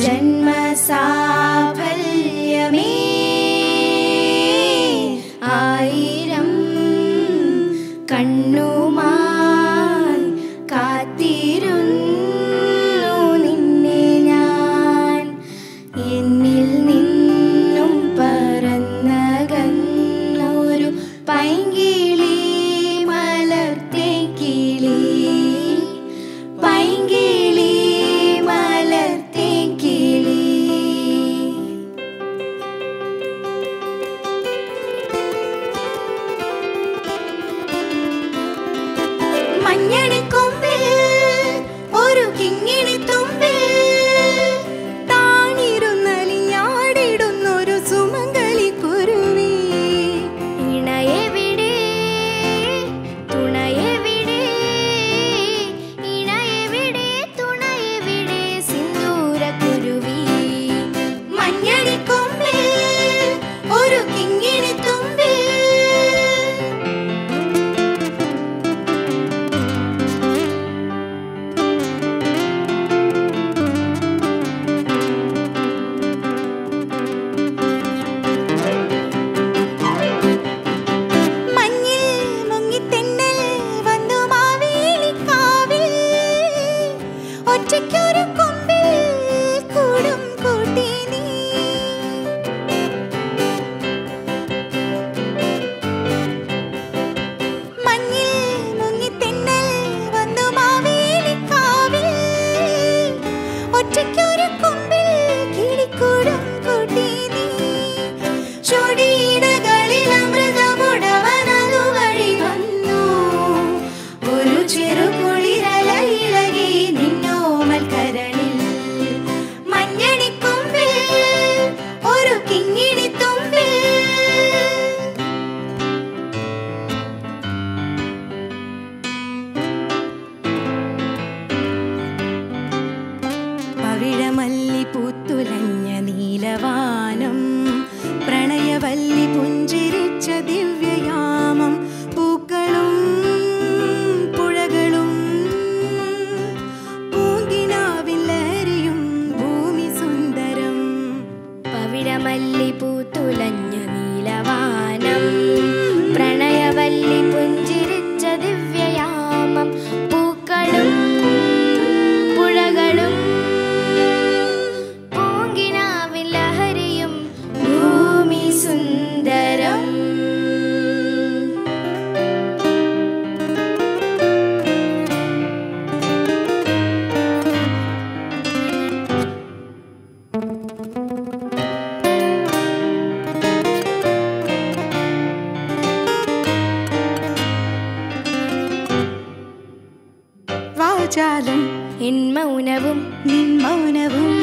Jen പ്രണയവല്ലി പുഞ്ചിരിച്ച ദിവ്യയാമം പൂക്കളും പുഴകളും പൂങ്കിനാവിൻ ലഹരിയും ഭൂമി സുന്ദരം. പവിഴമല്ലി പൂത്തുലഞ്ഞ നീലവാനം. പ്രണയവല്ലി പുഞ്ച നിൻ മൗനവും നിൻ മൗനവും